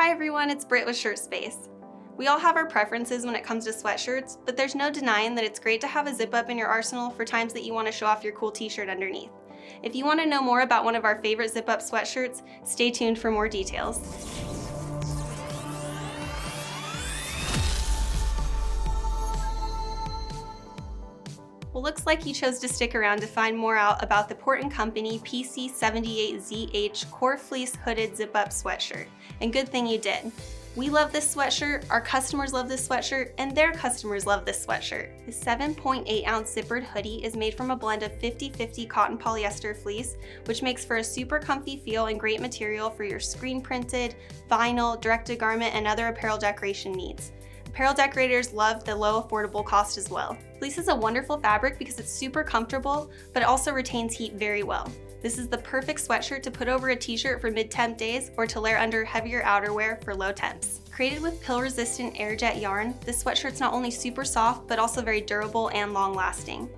Hi everyone, it's Britt with Shirt Space. We all have our preferences when it comes to sweatshirts, but there's no denying that it's great to have a zip up in your arsenal for times that you want to show off your cool t-shirt underneath. If you want to know more about one of our favorite zip up sweatshirts, stay tuned for more details. Well, looks like you chose to stick around to find more out about the Port & Company PC78ZH Core Fleece Hooded Zip Up Sweatshirt. And good thing you did. We love this sweatshirt, our customers love this sweatshirt, and their customers love this sweatshirt. The 7.8 ounce zippered hoodie is made from a blend of 50-50 cotton polyester fleece, which makes for a super comfy feel and great material for your screen printed, vinyl, direct-to-garment, and other apparel decoration needs. Apparel decorators love the low affordable cost as well. Fleece is a wonderful fabric because it's super comfortable, but it also retains heat very well. This is the perfect sweatshirt to put over a t-shirt for mid-temp days or to layer under heavier outerwear for low temps. Created with pill-resistant airjet yarn, this sweatshirt's not only super soft, but also very durable and long-lasting.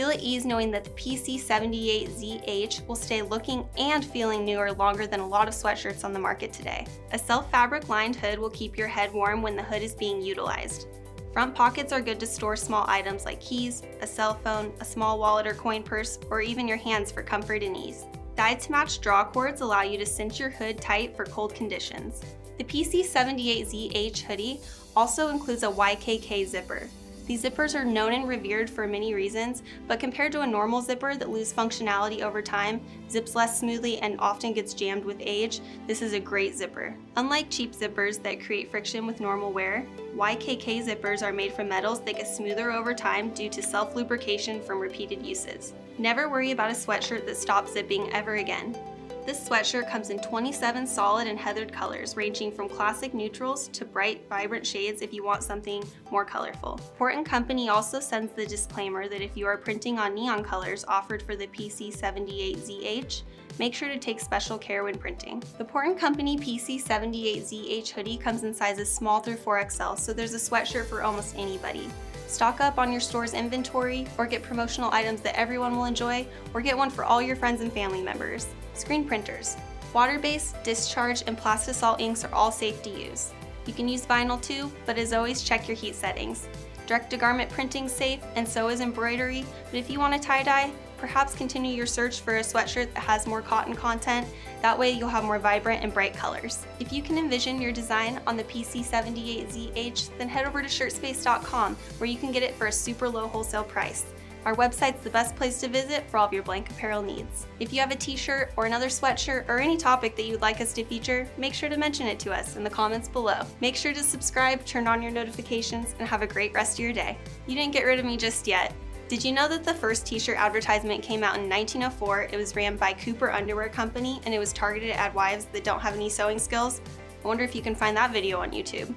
Feel at ease knowing that the PC78ZH will stay looking and feeling newer longer than a lot of sweatshirts on the market today. A self-fabric lined hood will keep your head warm when the hood is being utilized. Front pockets are good to store small items like keys, a cell phone, a small wallet or coin purse, or even your hands for comfort and ease. Dyed to match draw cords allow you to cinch your hood tight for cold conditions. The PC78ZH hoodie also includes a YKK zipper. These zippers are known and revered for many reasons, but compared to a normal zipper that loses functionality over time, zips less smoothly, and often gets jammed with age, this is a great zipper. Unlike cheap zippers that create friction with normal wear, YKK zippers are made from metals that get smoother over time due to self-lubrication from repeated uses. Never worry about a sweatshirt that stops zipping ever again. This sweatshirt comes in 27 solid and heathered colors, ranging from classic neutrals to bright, vibrant shades if you want something more colorful. Port & Company also sends the disclaimer that if you are printing on neon colors offered for the PC78ZH, make sure to take special care when printing. The Port & Company PC78ZH hoodie comes in sizes small through 4XL, so there's a sweatshirt for almost anybody. Stock up on your store's inventory, or get promotional items that everyone will enjoy, or get one for all your friends and family members. Screen printers. Water-based, discharge, and plastisol inks are all safe to use. You can use vinyl too, but as always check your heat settings. Direct-to-garment printing safe, and so is embroidery, but if you want a tie-dye, perhaps continue your search for a sweatshirt that has more cotton content. That way you'll have more vibrant and bright colors. If you can envision your design on the PC78ZH, then head over to shirtspace.com where you can get it for a super low wholesale price. Our website's the best place to visit for all of your blank apparel needs. If you have a t-shirt or another sweatshirt or any topic that you'd like us to feature, make sure to mention it to us in the comments below. Make sure to subscribe, turn on your notifications, and have a great rest of your day. You didn't get rid of me just yet. Did you know that the first t-shirt advertisement came out in 1904? It was ran by Cooper Underwear Company and it was targeted at wives that don't have any sewing skills. I wonder if you can find that video on YouTube.